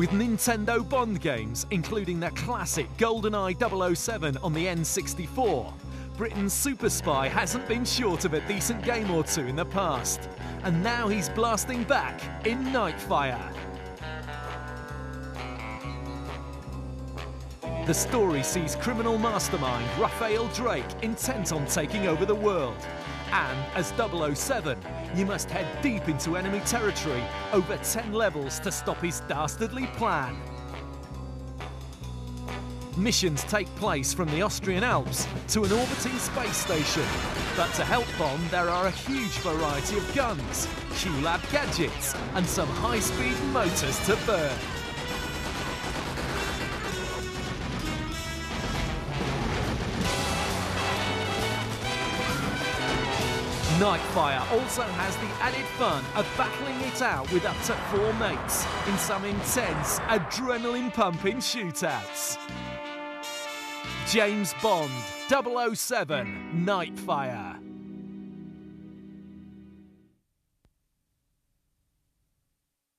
With Nintendo Bond games, including the classic GoldenEye 007 on the N64, Britain's super spy hasn't been short of a decent game or two in the past. And now he's blasting back in Nightfire. The story sees criminal mastermind Raphael Drake intent on taking over the world. And as 007, you must head deep into enemy territory over 10 levels to stop his dastardly plan. Missions take place from the Austrian Alps to an orbiting space station. But to help Bond, there are a huge variety of guns, Q-Lab gadgets, and some high-speed motors to burn. Nightfire also has the added fun of battling it out with up to four mates in some intense, adrenaline pumping shootouts. James Bond 007 Nightfire.